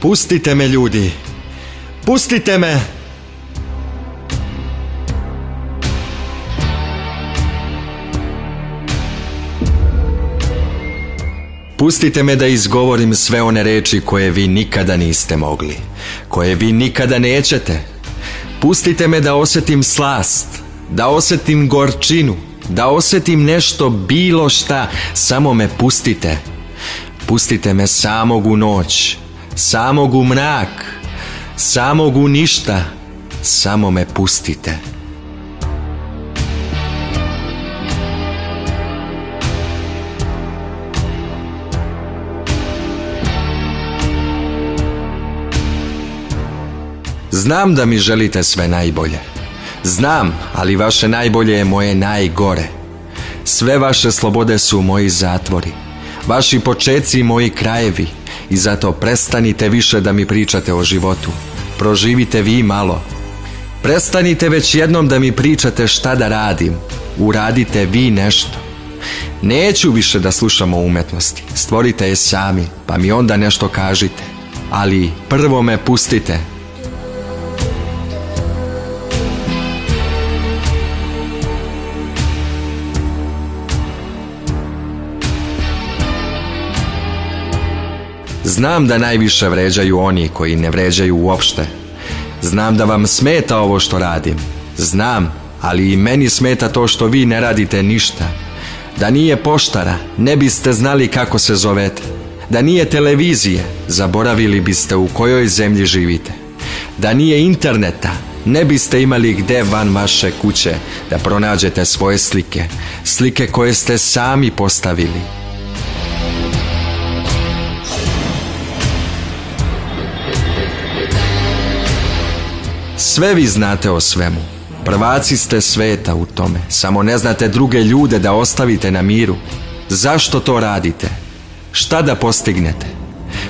Pustite me ljudi. Pustite me. Pustite me da izgovorim sve one reči koje vi nikada niste mogli, koje vi nikada nećete. Pustite me da osjetim slast, da osjetim gorčinu, da osjetim nešto bilo šta, samo me pustite. Pustite me samog u noć, samog u mrak, samog u ništa, samo me pustite. Znam da mi želite sve najbolje. Znam, ali vaše najbolje je moje najgore. Sve vaše slobode su moji zatvori. Vaši počeci i moji krajevi. I zato prestanite više da mi pričate o životu. Proživite vi malo. Prestanite već jednom da mi pričate šta da radim. Uradite vi nešto. Neću više da slušamo umetnosti. Stvorite je sami, pa mi onda nešto kažite. Ali prvo me pustite. Znam da najviše vređaju oni koji ne vređaju uopšte. Znam da vam smeta ovo što radim. Znam, ali i meni smeta to što vi ne radite ništa. Da nije poštara, ne biste znali kako se zovete. Da nije televizije, zaboravili biste u kojoj zemlji živite. Da nije interneta, ne biste imali gde van vaše kuće da pronađete svoje slike. Slike koje ste sami postavili. Sve vi znate o svemu. Prvaci ste sveta u tome. Samo ne znate druge ljude da ostavite na miru. Zašto to radite? Šta da postignete?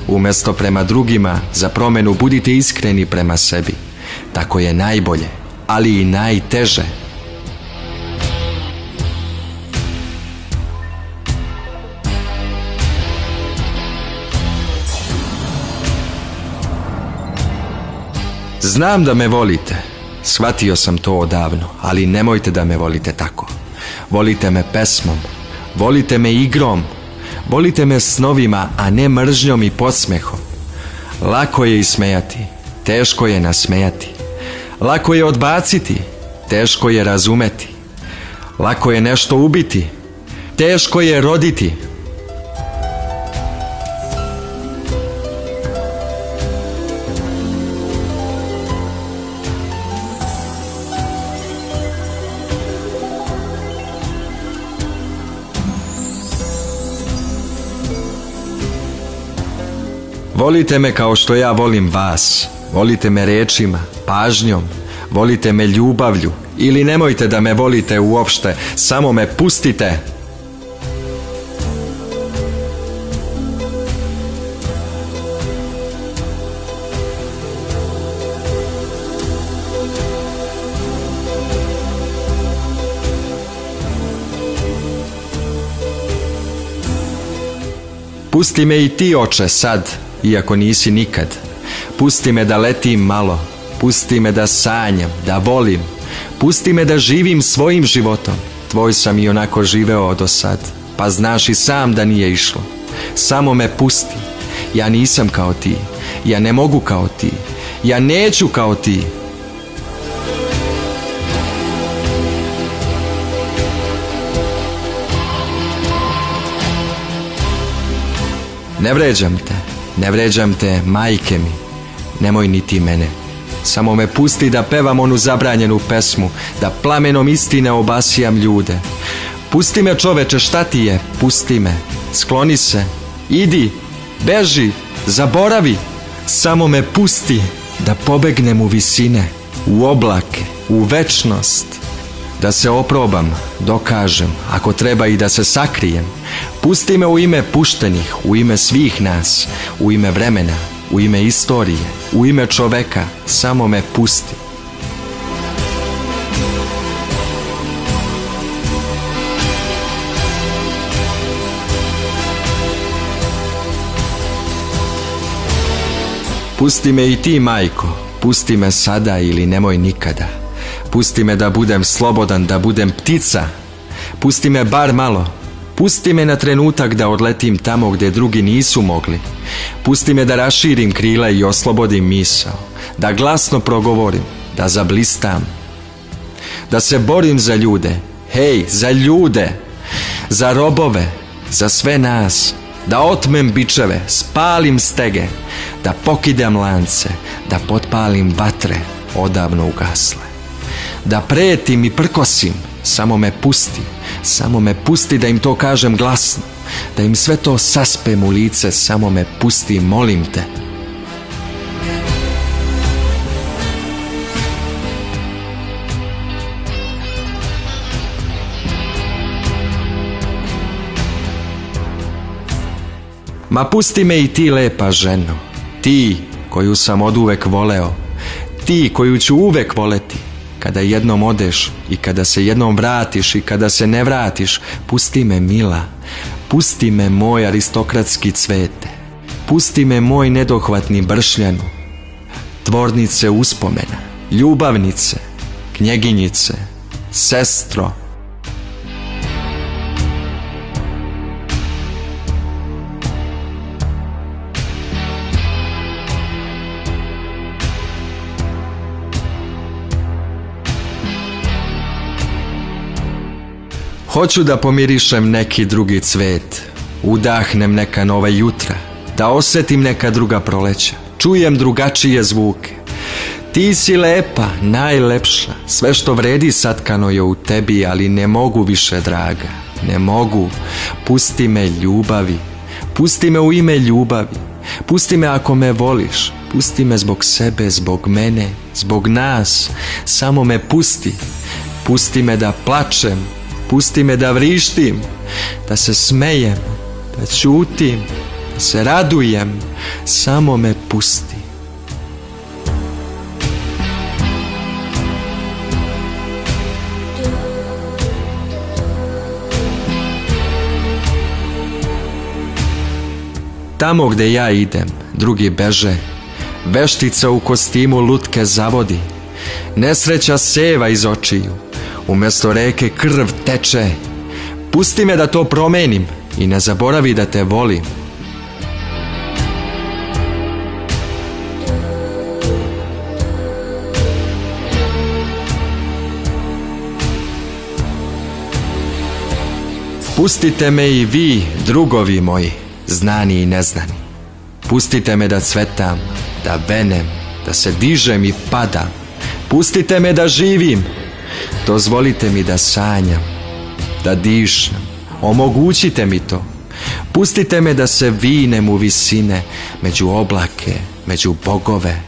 Umjesto prema drugima, za promjenu budite iskreni prema sebi. Tako je najbolje, ali i najteže. Znam da me volite. Shvatio sam to odavno, ali nemojte da me volite tako. Volite me pesmom, volite me igrom, volite me snovima, a ne mržnjom i posmehom. Lako je ismejati, teško je nasmejati. Lako je odbaciti, teško je razumeti. Lako je nešto ubiti, teško je roditi. Volite me kao što ja volim vas. Volite me rečima, pažnjom. Volite me ljubavlju. Ili nemojte da me volite uopšte. Samo me pustite. Pusti me i ti, oče, sad, iako nisi nikad. Pusti me da letim malo, pusti me da sanjam, da volim, pusti me da živim svojim životom. Tvoj sam i onako živeo do sad, pa znaš i sam da nije išlo. Samo me pusti, ja nisam kao ti, ja ne mogu kao ti, ja neću kao ti. Ne vređam te, ne vređam te, majke mi, nemoj niti mene. Samo me pusti da pevam onu zabranjenu pesmu, da plamenom istine obasijam ljude. Pusti me čoveče, šta ti je? Pusti me, skloni se, idi, beži, zaboravi. Samo me pusti da pobegnem u visine, u oblake, u večnost. Da se oprobam, dokažem, ako treba i da se sakrijem. Pusti me u ime puštenih, u ime svih nas, u ime vremena, u ime istorije, u ime čoveka, samo me pusti. Pusti me i ti, majko, pusti me sada ili nemoj nikada. Pusti me da budem slobodan, da budem ptica. Pusti me bar malo. Pusti me na trenutak da odletim tamo gdje drugi nisu mogli. Pusti me da raširim krila i oslobodim misao. Da glasno progovorim, da zablistam. Da se borim za ljude. Hej, za ljude. Za robove. Za sve nas da otmem bičeve, spalim stege, da pokidem lance, da potpalim vatre, odavno ugasle. Da pretim i prkosim, samo me pusti, samo me pusti da im to kažem glasno, da im sve to saspem u lice, samo me pusti, molim te. Ma pusti me i ti lepa ženo, ti koju sam oduvek voleo, ti koju ću uvek voleti, kada jednom odeš i kada se jednom vratiš i kada se ne vratiš, pusti me mila, pusti me moj aristokratski cvete, pusti me moj nedohvatni bršljanu, tvornice uspomena, ljubavnice, knjeginjice, sestro, Hoću da pomirišem neki drugi cvet, udahnem neka nova jutra, da osjetim neka druga proleća, čujem drugačije zvuke. Ti si lepa, najlepša, sve što vredi satkano je u tebi, ali ne mogu više, draga, ne mogu. Pusti me ljubavi, pusti me u ime ljubavi, pusti me ako me voliš, pusti me zbog sebe, zbog mene, zbog nas, samo me pusti, pusti me da plačem, Pusti me da vrištim, da se smejem, da čutim, da se radujem. Samo me pusti. Tamo gdje ja idem, drugi beže. Veštica u kostimu lutke zavodi. Nesreća seva iz očiju Umjesto reke krv teče. Pusti me da to promenim i ne zaboravi da te volim. Pustite me i vi, drugovi moji, znani i neznani. Pustite me da cvetam, da venem, da se dižem i padam. Pustite me da živim, Dozvolite mi da sanjam, da dišem, omogućite mi to. Pustite me da se vinem u visine, među oblake, među bogove.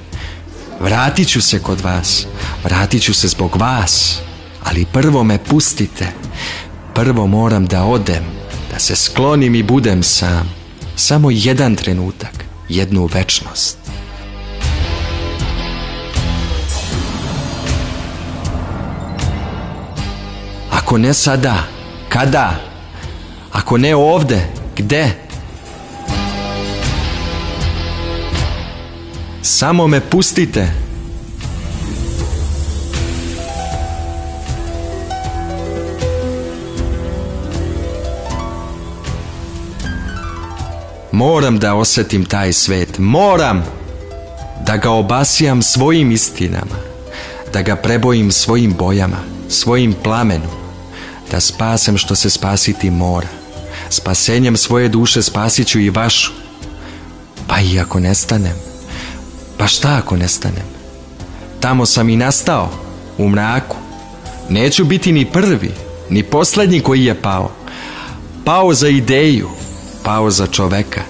Vratit ću se kod vas, vratit ću se zbog vas, ali prvo me pustite. Prvo moram da odem, da se sklonim i budem sam. Samo jedan trenutak, jednu večnost. Ako ne sada, kada? Ako ne ovde, gde? Samo me pustite. Moram da osjetim taj svet. Moram da ga obasijam svojim istinama. Da ga prebojim svojim bojama, svojim plamenom da spasem što se spasiti mora. Spasenjem svoje duše spasit ću i vašu. Pa i ako nestanem, pa šta ako nestanem? Tamo sam i nastao, u mraku. Neću biti ni prvi, ni posljednji koji je pao. Pao za ideju, pao za čoveka.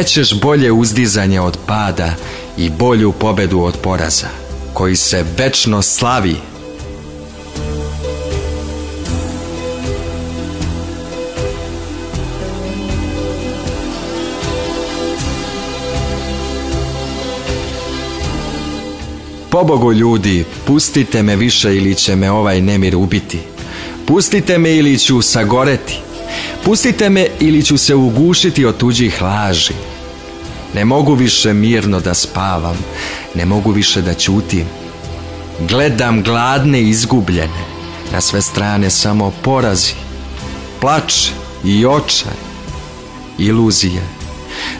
Ćeš bolje uzdizanje od pada i bolju pobedu od poraza, koji se večno slavi? Pobogu ljudi, pustite me više ili će me ovaj nemir ubiti. Pustite me ili ću sagoreti. Pustite me ili ću se ugušiti od tuđih laži. Ne mogu više mirno da spavam, ne mogu više da ćutim. Gledam gladne i izgubljene, na sve strane samo porazi, plač i očaj, iluzije,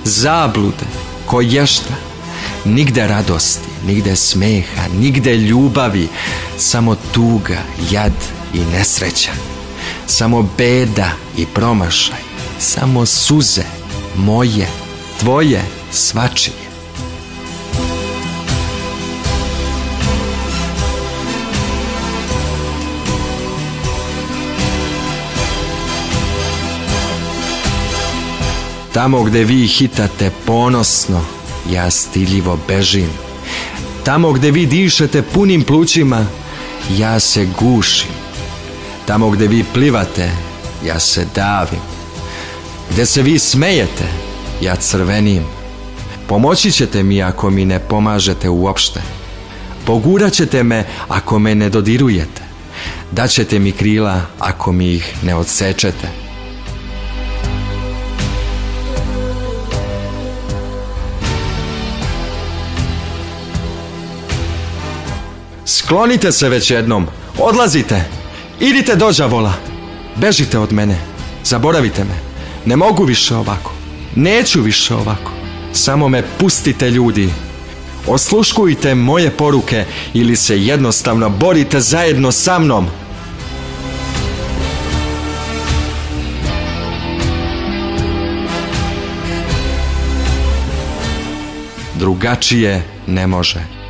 zablude, koješta, nigde radosti, nigde smeha, nigde ljubavi, samo tuga, jad i nesreća, samo beda i promašaj, samo suze, moje, tvoje, svačije. Tamo gde vi hitate ponosno, ja stiljivo bežim. Tamo gde vi dišete punim plućima, ja se gušim. Tamo gde vi plivate, ja se davim. Gde se vi smejete, ja crvenim. Pomoći ćete mi ako mi ne pomažete uopšte. Pogurat ćete me ako me ne dodirujete. Daćete mi krila ako mi ih ne odsečete. Sklonite se već jednom. Odlazite. Idite do đavola. Bežite od mene. Zaboravite me. Ne mogu više ovako. Neću više ovako. Samo me pustite ljudi. Osluškujte moje poruke ili se jednostavno borite zajedno sa mnom. Drugačije ne može.